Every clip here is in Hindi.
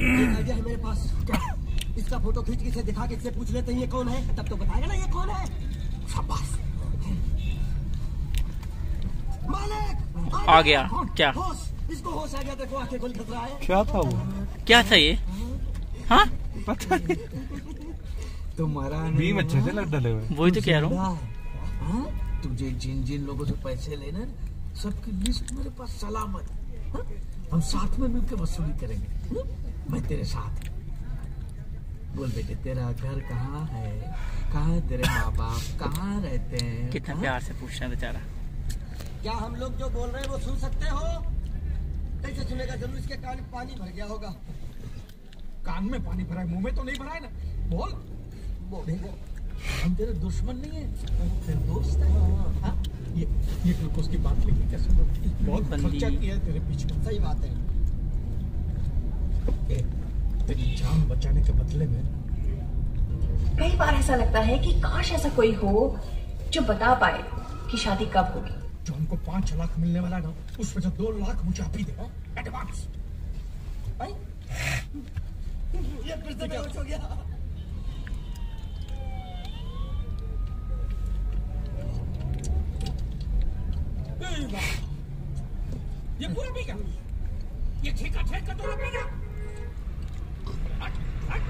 आइडिया है मेरे पास इसका फ़ोटो खींच के दिखा के इससे पूछ लेते हैं ये कौन है? तब तो बताएगा ना ये कौन है। शाबाश। आ गया। क्या? इसको होश आ गया देखो है क्या था वो? क्या था ये? हाँ? पता नहीं। तुम्हारा बीम अच्छे से लग डले हुए। वही तो कह रहा हूँ। हाँ? तुझे जिन जिन लोगों से पैसे लेना सबकी लिस्ट मेरे पास सलामत हम साथ में मिलकर वसूली करेंगे। हाँ? मैं तेरे साथ। बोल बेटे तेरा घर कहाँ है? कहाँ है तेरे माँ बाप कहाँ रहते हैं? कितना हाँ? प्यार से पूछ रहा है बेचारा। क्या हम लोग जो बोल रहे हैं वो सुन सकते हो? कैसे सुनेगा ज़रूर इसके कान में पानी भर गया होगा। कान में पानी भरा है मुँह में तो नहीं भरा है ना? बोल। बोल हम तेरे दुश्मन नहीं है हम तेरे दोस्त है। हाँ? ये ये ग्लूकोज की बात लेके कैसे बहुत खर्चा किया है तेरे पीछे। सही बात है। ए, तेरी जान बचाने के बदले में कई बार ऐसा लगता है कि काश ऐसा कोई हो जो बता पाए कि शादी कब होगी। जो हमको पाँच लाख मिलने वाला ना उस वजह दो लाख मुझे आप ही दे एडवांस भाई? ये फिर से बेहोश हो गया। ये पूरा पी गया ये ठेका ठेका तो पी गया हट, हट,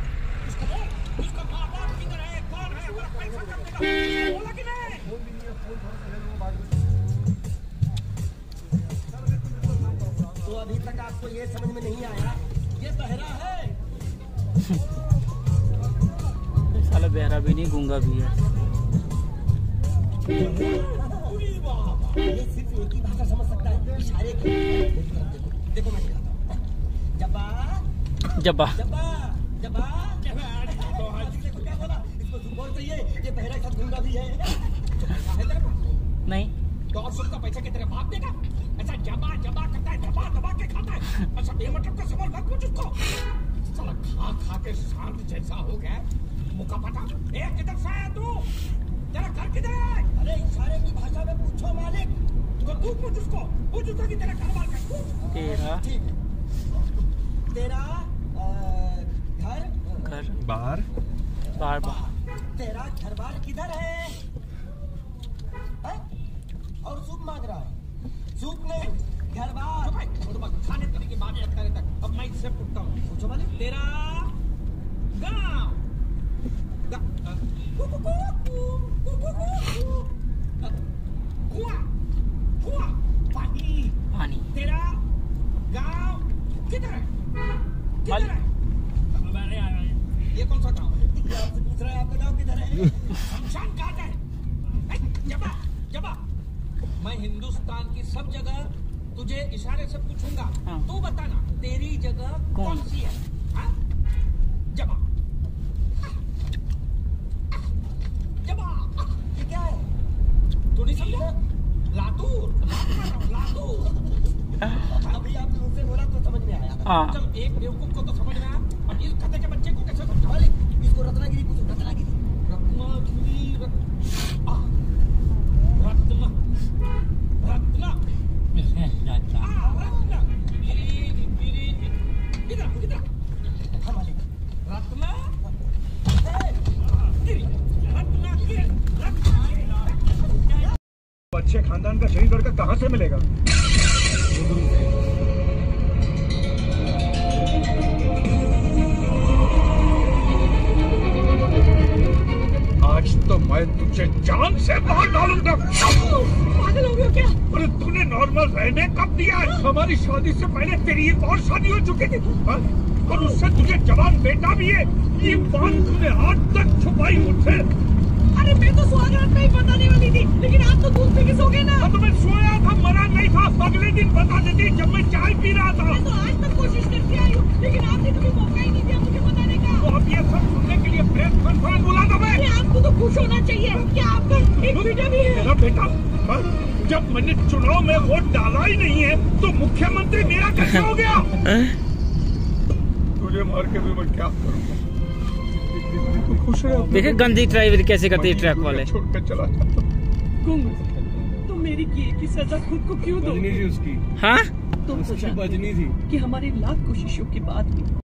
इसको बोल, इसका माँ बाप किधर है, कौन है, हमारा पैसा कब देगा? बोला कि नहीं? तो अभी तक आपको ये समझ में नहीं आया ये बहरा है साला बहरा भी नहीं गूँगा भी है उनकी भाषा समझ सकता है? इशारे के। देखो मैं जबा जबा जबा जबा नहीं। तो और सबका पैसा की तरह भाग देगा ऐसा जबा जबा करता है दबा दबा के खाता है। अच्छा बेमतलब का सवाल मत पूछ उसको। साला खा खा के शांत जैसा हो गया। मुका पता? एक इधर से तू। तेरा तेरा घर घर बाहर बार बार तेरा घर बार किधर है हैं? और सूप मांग रहा है सूप नहीं घर बार मैं हिंदुस्तान की सब जगह तुझे इशारे से पूछूँगा। हाँ। तू बताना तेरी जगह कौन? सी है? हाँ? जबा जबा ये क्या है? तू नहीं समझा लातूर। लातूर। अभी आपने मुझसे बोला तो समझ में आया। हाँ। चल एक बेवकूफ़ को तो समझ में आया। अब इस खतरे के बच्चे को कैसे समझा? इसको रत्नागिरी पूछो रत्नागिरी। अच्छे खानदान का शहीद लड़का कहाँ से मिलेगा? पागल हो गया क्या? अरे तूने नॉर्मल रहने कब दिया हमारी शादी से पहले तेरी एक और शादी हो चुकी थी? और उससे तुझे जवान बेटा भी है। ये बात तूने आज तक छुपाई मुझसे। अरे मैं तो सुहागरात में ही बताने वाली थी लेकिन आप तो दूध पी के सो गए ना। अब मैं सोया था मरा नहीं था। अगले दिन बता देती जब मैं चाय पी रहा था। तो आज तक कोशिश करके आई हूँ लेकिन आपने कभी मौका ही नहीं दिया मुझे बताने का तो अब ये सब सुनने के लिए प्रेस कॉन्फ्रेंस बुला दो मैं अरे आपको तो खुश होना चाहिए कि आपका एक बेटा भी है मेरा बेटा हाँ? जब मैंने चुनाव में वोट डाला ही नहीं है तो मुख्यमंत्री मेरा कैसे हो गया। तुझे मार के भी मैं क्या करूँगा तू खुश रहे देखे गंदी ड्राइवर कैसे करते हैं ट्रक वाले। छोड़ कर चला जाता तुम मेरी किए की सजा खुद को क्यों दोगे? थी उसकी। हाँ? तुम तो। बजनी थी। कि हमारी लाख कोशिशों के बाद भी